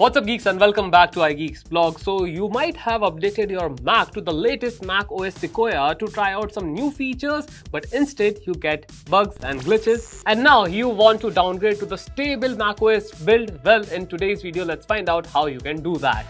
What's up geeks and welcome back to iGeeks blog. So you might have updated your Mac to the latest Mac OS Sequoia to try out some new features but instead you get bugs and glitches and now you want to downgrade to the stable Mac OS build. Well in today's video let's find out how you can do that.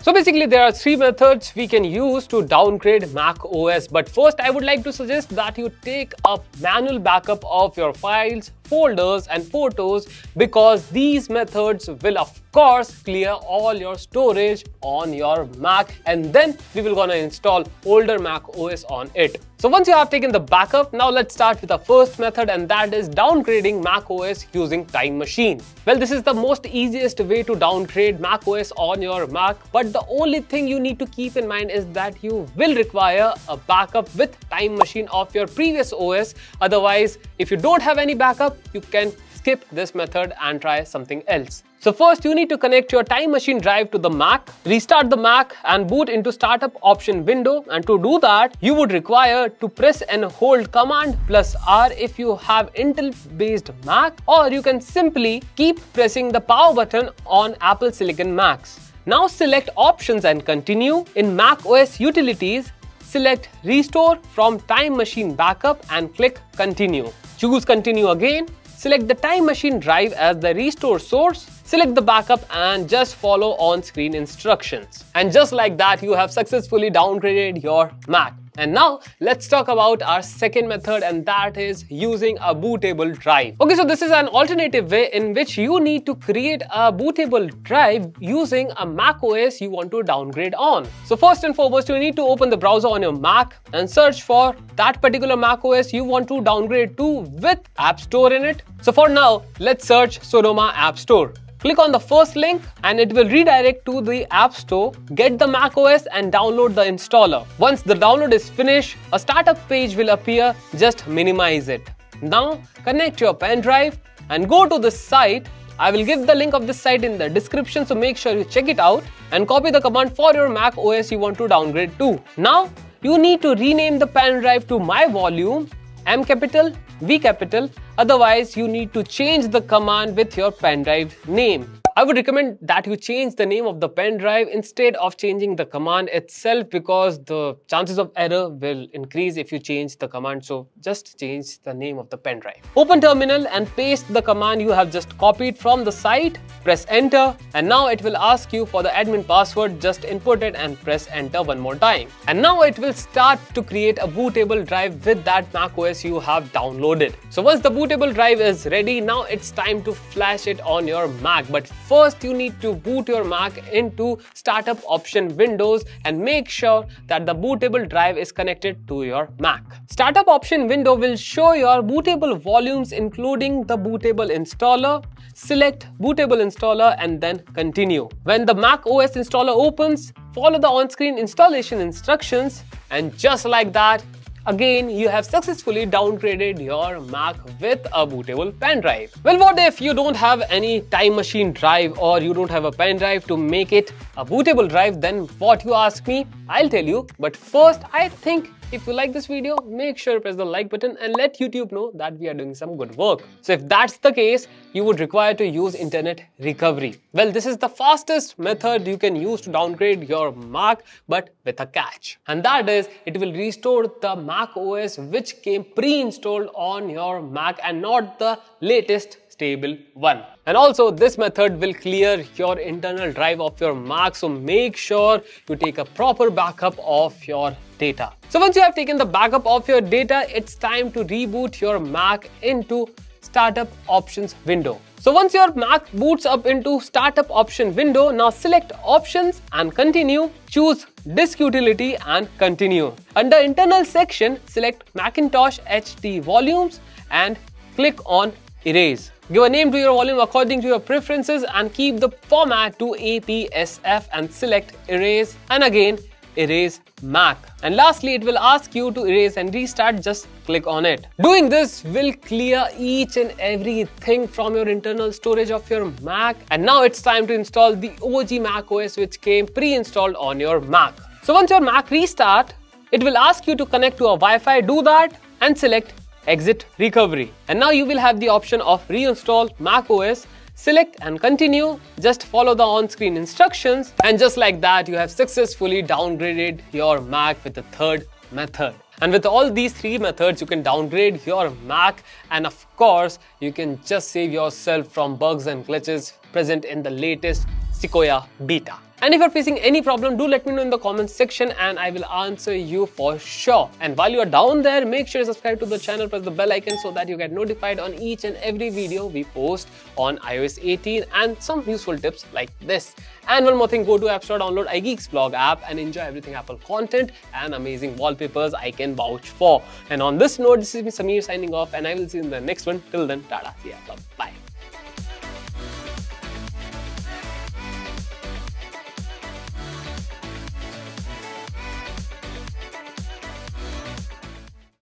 So basically there are three methods we can use to downgrade Mac OS. But first I would like to suggest that you take a manual backup of your files, folders and photos because these methods will of course clear all your storage on your Mac and then we will gonna install older Mac OS on it. So once you have taken the backup, now let's start with the first method and that is downgrading Mac OS using Time Machine. Well, this is the most easiest way to downgrade Mac OS on your Mac, but the only thing you need to keep in mind is that you will require a backup with Time Machine of your previous OS. Otherwise, if you don't have any backup, you can skip this method and try something else. So first you need to connect your time machine drive to the Mac, restart the Mac and boot into startup option window and to do that you would require to press and hold command plus R if you have Intel based Mac or you can simply keep pressing the power button on Apple Silicon Macs. Now select options and continue. In Mac OS utilities, select restore from time machine backup and click continue. Choose continue again Select the time machine drive as the restore source, select the backup and just follow on-screen instructions. And just like that, you have successfully downgraded your Mac. And now let's talk about our second method and that is using a bootable drive. Okay, so this is an alternative way in which you need to create a bootable drive using a Mac OS you want to downgrade on. So first and foremost, you need to open the browser on your Mac and search for that particular Mac OS you want to downgrade to with App Store in it. So for now, let's search Sonoma App Store. Click on the first link and it will redirect to the App Store, get the macOS and download the installer. Once the download is finished, a startup page will appear, just minimize it. Now connect your pen drive and go to this site. I will give the link of this site in the description so make sure you check it out and copy the command for your Mac OS you want to downgrade to. Now you need to rename the pen drive to my volume, M capital, V capital Otherwise, you need to change the command with your pen drive name. I would recommend that you change the name of the pen drive instead of changing the command itself because the chances of error will increase if you change the command. So just change the name of the pen drive. Open terminal and paste the command you have just copied from the site. Press enter and now it will ask you for the admin password. Just input it and press enter one more time. And now it will start to create a bootable drive with that macOS you have downloaded. So once the bootable drive is ready, now it's time to flash it on your Mac. But First, you need to boot your Mac into startup option windows and make sure that the bootable drive is connected to your Mac. Startup option window will show your bootable volumes including the bootable installer. Select bootable installer and then continue. When the Mac OS installer opens, follow the on-screen installation instructions and just like that, Again, you have successfully downgraded your Mac with a bootable pen drive. Well, what if you don't have any time machine drive or you don't have a pen drive to make it a bootable drive? Then what you ask me, I'll tell you. But first, I think if you like this video, make sure to press the like button and let YouTube know that we are doing some good work. So if that's the case, you would require to use internet recovery. Well, this is the fastest method you can use to downgrade your Mac, but with a catch. And that is, it will restore the Mac OS which came pre-installed on your Mac and not the latest stable one. And also this method will clear your internal drive of your Mac so make sure you take a proper backup of your data. So once you have taken the backup of your data, it's time to reboot your Mac into startup options window. So once your Mac boots up into startup option window, now select options and continue. Choose disk utility and continue. Under internal section, select Macintosh HD volumes and click on erase. Give a name to your volume according to your preferences and keep the format to APSF and select erase and again erase Mac. And lastly, it will ask you to erase and restart, just click on it. Doing this will clear each and everything from your internal storage of your Mac. And now it's time to install the OG Mac OS which came pre-installed on your Mac. So once your Mac restart, it will ask you to connect to a Wi-Fi, do that and select exit recovery. And now you will have the option of reinstall macOS select and continue. Just follow the on-screen instructions and just like that you have successfully downgraded your Mac with the third method. And with all these three methods, you can downgrade your Mac and of course, you can just save yourself from bugs and glitches present in the latest Sequoia beta. And if you're facing any problem, do let me know in the comments section and I will answer you for sure. And while you're down there, make sure you subscribe to the channel, press the bell icon so that you get notified on each and every video we post on iOS 18 and some useful tips like this. And one more thing, go to App Store, download iGeeks blog app and enjoy everything Apple content and amazing wallpapers I can vouch for. And on this note, this is me Samir signing off and I will see you in the next one. Till then, tada, see ya, bye.